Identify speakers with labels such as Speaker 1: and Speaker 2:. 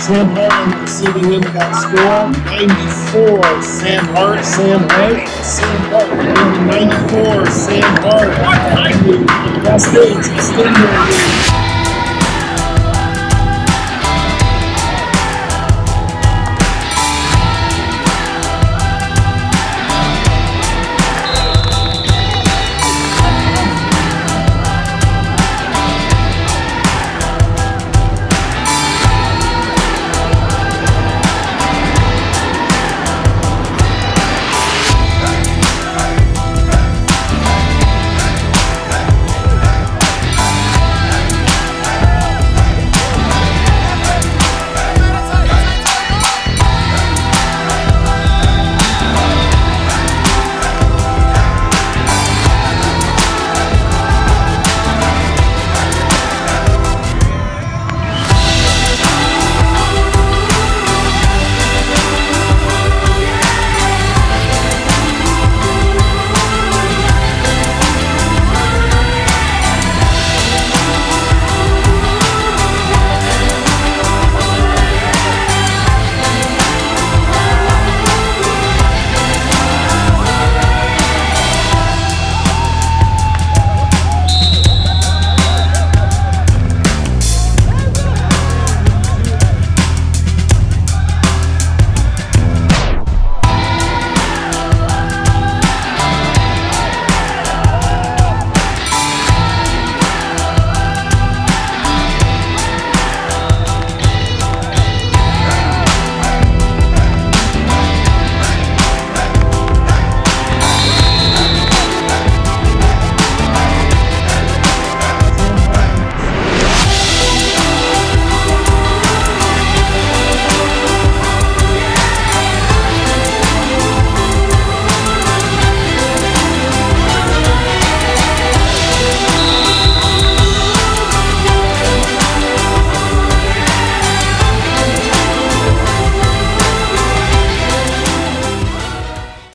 Speaker 1: Sam Hart the receiving end that score. 94, Sam Hart, Sam Hart, Sam Hart. 94, Sam Hart. The best age, extended.